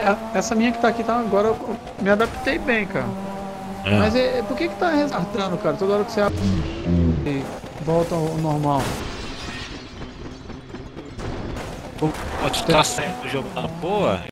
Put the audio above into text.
É, essa minha que tá aqui, tá agora eu me adaptei bem, cara. É. Mas é, por que que tá resgatando, cara? Toda hora que você abre e volta ao normal. Pode estar saindo do jogo na boa,